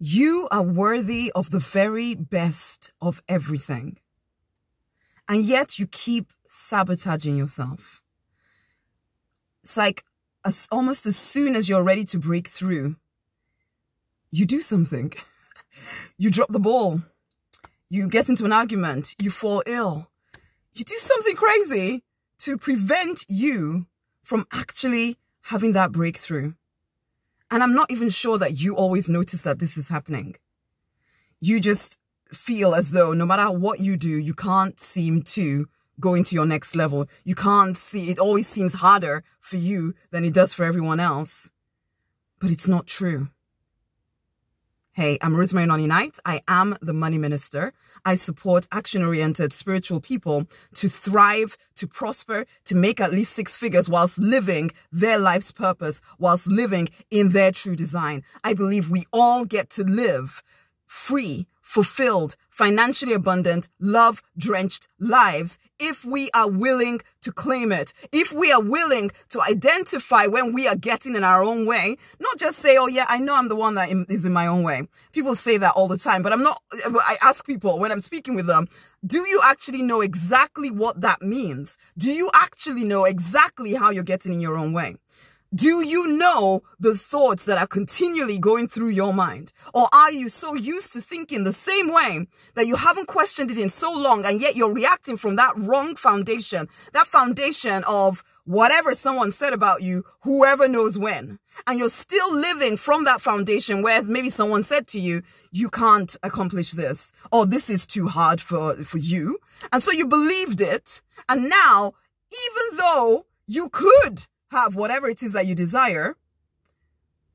You are worthy of the very best of everything. And yet you keep sabotaging yourself. It's like as, almost as soon as you're ready to break through, you do something. you drop the ball. You get into an argument. You fall ill. You do something crazy to prevent you from actually having that breakthrough. And I'm not even sure that you always notice that this is happening. You just feel as though no matter what you do, you can't seem to go into your next level. You can't see, it always seems harder for you than it does for everyone else. But it's not true. Hey, I'm Rosemary Knight. I am the money minister. I support action oriented spiritual people to thrive, to prosper, to make at least six figures whilst living their life's purpose, whilst living in their true design. I believe we all get to live free fulfilled, financially abundant, love drenched lives if we are willing to claim it. If we are willing to identify when we are getting in our own way, not just say, oh yeah, I know I'm the one that is in my own way. People say that all the time, but I'm not, I ask people when I'm speaking with them, do you actually know exactly what that means? Do you actually know exactly how you're getting in your own way? Do you know the thoughts that are continually going through your mind? Or are you so used to thinking the same way that you haven't questioned it in so long and yet you're reacting from that wrong foundation, that foundation of whatever someone said about you, whoever knows when. And you're still living from that foundation where maybe someone said to you, you can't accomplish this, or this is too hard for, for you. And so you believed it. And now, even though you could have whatever it is that you desire,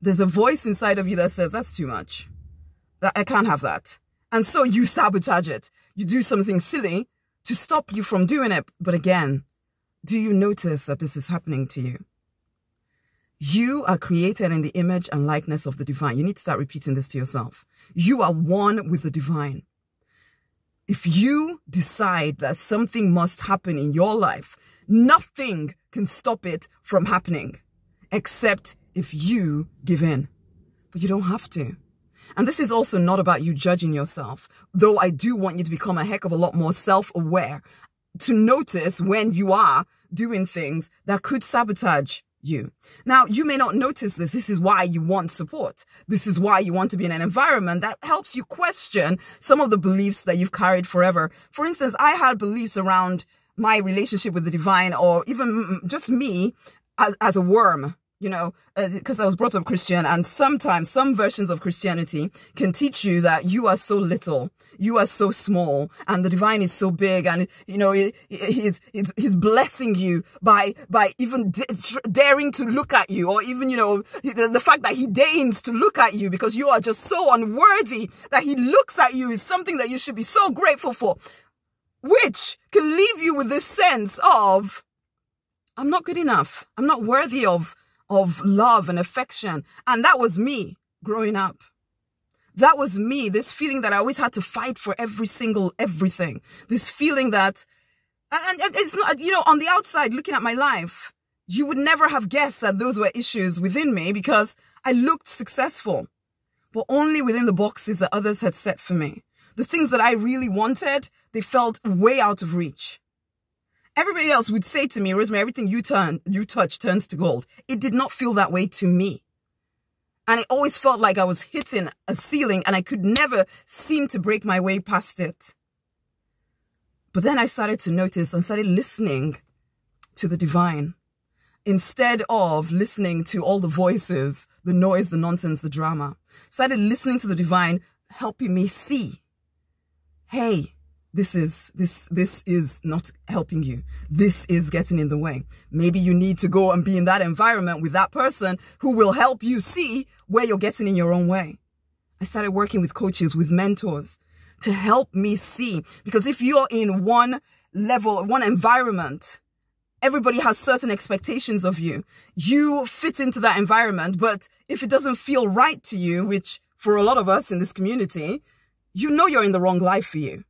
there's a voice inside of you that says, that's too much. That I can't have that. And so you sabotage it. You do something silly to stop you from doing it. But again, do you notice that this is happening to you? You are created in the image and likeness of the divine. You need to start repeating this to yourself. You are one with the divine. If you decide that something must happen in your life Nothing can stop it from happening except if you give in. But you don't have to. And this is also not about you judging yourself, though I do want you to become a heck of a lot more self-aware to notice when you are doing things that could sabotage you. Now, you may not notice this. This is why you want support. This is why you want to be in an environment that helps you question some of the beliefs that you've carried forever. For instance, I had beliefs around my relationship with the divine or even just me as, as a worm you know, because uh, I was brought up Christian, and sometimes some versions of Christianity can teach you that you are so little, you are so small, and the divine is so big, and you know, he's he's, he's blessing you by by even daring to look at you, or even you know, the, the fact that he deigns to look at you because you are just so unworthy that he looks at you is something that you should be so grateful for which can leave you with this sense of, I'm not good enough. I'm not worthy of, of love and affection. And that was me growing up. That was me, this feeling that I always had to fight for every single everything. This feeling that, and it's not, you know, on the outside, looking at my life, you would never have guessed that those were issues within me because I looked successful, but only within the boxes that others had set for me the things that I really wanted, they felt way out of reach. Everybody else would say to me, Rosemary, everything you turn, you touch turns to gold. It did not feel that way to me. And it always felt like I was hitting a ceiling and I could never seem to break my way past it. But then I started to notice and started listening to the divine instead of listening to all the voices, the noise, the nonsense, the drama. Started listening to the divine helping me see hey, this is this this is not helping you. This is getting in the way. Maybe you need to go and be in that environment with that person who will help you see where you're getting in your own way. I started working with coaches with mentors to help me see. Because if you're in one level one environment everybody has certain expectations of you. You fit into that environment but if it doesn't feel right to you which for a lot of us in this community you know you're in the wrong life for you.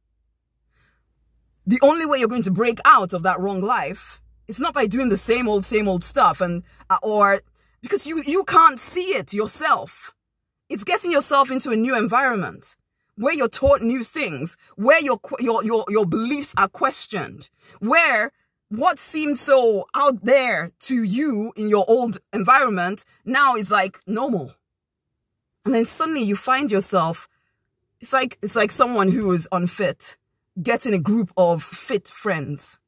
The only way you're going to break out of that wrong life is not by doing the same old, same old stuff and, uh, or because you, you can't see it yourself. it's getting yourself into a new environment where you're taught new things, where your, your, your, your beliefs are questioned, where what seemed so out there to you in your old environment now is like normal. And then suddenly you find yourself, it's like, it's like someone who is unfit getting a group of fit friends.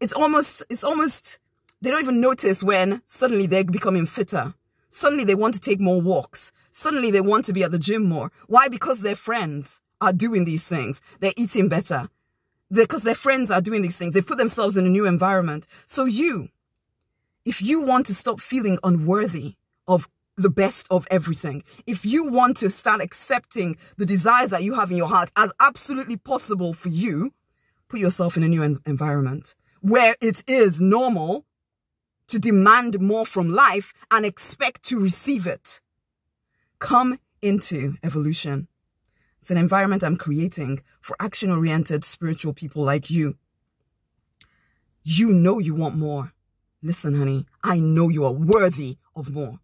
It's almost, it's almost, they don't even notice when suddenly they're becoming fitter. Suddenly they want to take more walks. Suddenly they want to be at the gym more. Why? Because their friends are doing these things. They're eating better. Because their friends are doing these things. They put themselves in a new environment. So you, if you want to stop feeling unworthy of the best of everything, if you want to start accepting the desires that you have in your heart as absolutely possible for you, put yourself in a new environment where it is normal to demand more from life and expect to receive it. Come into evolution. It's an environment I'm creating for action oriented spiritual people like you. You know you want more. Listen, honey, I know you are worthy of more.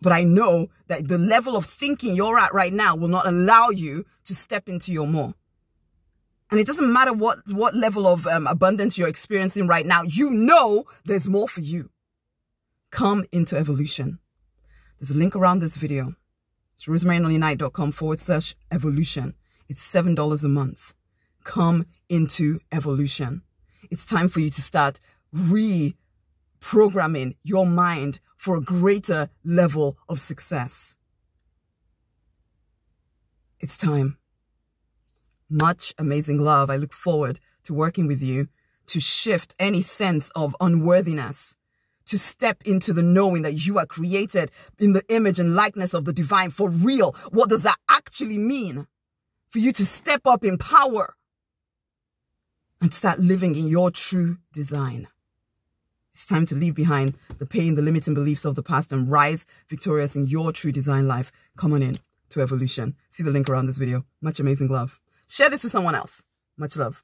But I know that the level of thinking you're at right now will not allow you to step into your more. And it doesn't matter what, what level of um, abundance you're experiencing right now, you know there's more for you. Come into evolution. There's a link around this video. It's rosemarynonnyknight.com forward slash evolution. It's $7 a month. Come into evolution. It's time for you to start reprogramming your mind for a greater level of success. It's time much amazing love. I look forward to working with you to shift any sense of unworthiness, to step into the knowing that you are created in the image and likeness of the divine for real. What does that actually mean? For you to step up in power and start living in your true design. It's time to leave behind the pain, the limiting beliefs of the past and rise victorious in your true design life. Come on in to evolution. See the link around this video. Much amazing love. Share this with someone else. Much love.